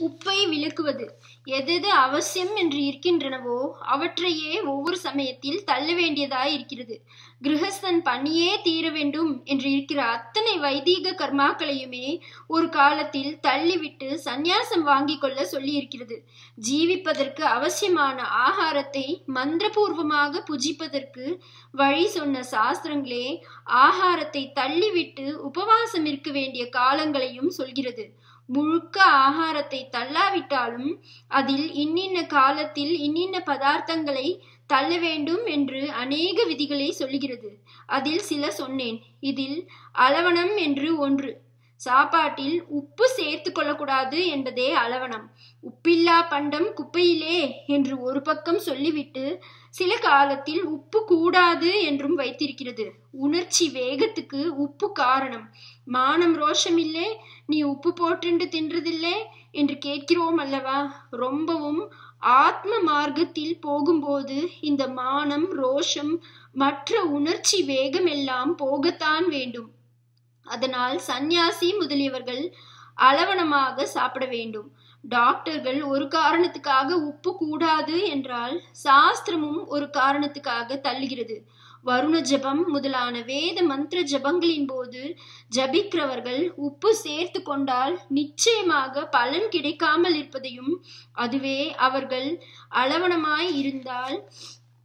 உப்பை விளக்குவது. எதெது அவசியம் என்று இருக்கின்றனவோ அவற்றையே ஒவ்வொரு சமயத்தில் தள்ள வேண்டியதாய் இருக்கிறது. கிரகஸ்தன் பண்ணியே தீர வேண்டும் என்று இருக்கிற அத்தனை வைதீக கர்மாக்களையுமே ஒரு காலத்தில் தள்ளிவிட்டு சந்நியாசம் வாங்கி கொள்ள சொல்லியிருக்கிறது. ஜீவிப்பதற்கு அவசியமான ஆகாரத்தை மந்திரபூர்வமாக புஜிப்பதற்கு வழி சொன்ன சாஸ்திரங்களே ஆகாரத்தை தள்ளிவிட்டு உபவாசம் இருக்க வேண்டிய காலங்களையும் சொல்கிறது. முழுக்க ஆகாரத்தை தள்ளாவிட்டாலும் அதில் இன்னின்ன காலத்தில் இன்னின்ன பதார்த்தங்களை தள்ள வேண்டும் என்று அநேக விதிகளை சொல்லுகிறது. அதில் சில சொன்னேன். இதில் அளவணம் என்று ஒன்று. சாப்பாட்டில் உப்பு சேர்த்து கொள்ளக்கூடாது என்பதே அளவணம். உப்பில்லா பண்டம் குப்பையிலே என்று ஒரு பக்கம் சொல்லிவிட்டு சில காலத்தில் உப்பு கூடாது என்றும் வைத்திருக்கிறது. உணர்ச்சி வேகத்துக்கு உப்பு காரணம். மானம் ரோஷமில்லே நீ உப்பு போட்டுண்டு தின்றதில்லை என்று கேட்கிறோம் அல்லவா ரொம்பவும் ஆத்ம மார்க்கத்தில் போகும்போது இந்த மானம் ரோஷம் மற்ற உணர்ச்சி வேகம் எல்லாம் போகத்தான் வேண்டும். அதனால் சந்நியாசி முதலியவர்கள் அளவனமாக சாப்பிட வேண்டும். டாக்டர்கள் ஒரு காரணத்துக்காக உப்பு கூடாது என்றால் சாஸ்திரமும் ஒரு காரணத்துக்காக தள்ளுகிறது. வருண ஜபம் முதலான வேத மந்திர ஜபங்களின் போது ஜபிக்கிறவர்கள் உப்பு சேர்த்து கொண்டால் நிச்சயமாக பலன் கிடைக்காமல் இருப்பதையும் அதுவே அவர்கள் அளவணமாய் இருந்தால்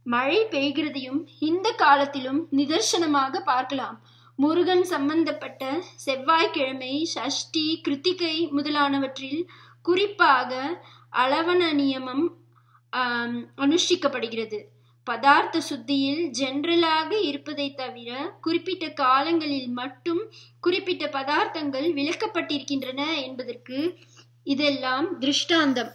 மழை பெய்கிறதையும் இந்த காலத்திலும் நிதர்சனமாக பார்க்கலாம். முருகன் சம்பந்தப்பட்ட செவ்வாய்க்கிழமை சஷ்டி கிருத்திகை முதலானவற்றில் குறிப்பாக அளவண நியமம் அனுஷ்டிக்கப்படுகிறது. பதார்த்த சுத்தியில் ஜென்ரலாக இருப்பதை தவிர குறிப்பிட்ட காலங்களில் மட்டும் குறிப்பிட்ட பதார்த்தங்கள் விளக்கப்பட்டிருக்கின்றன என்பதற்கு இதெல்லாம் திருஷ்டாந்தம்.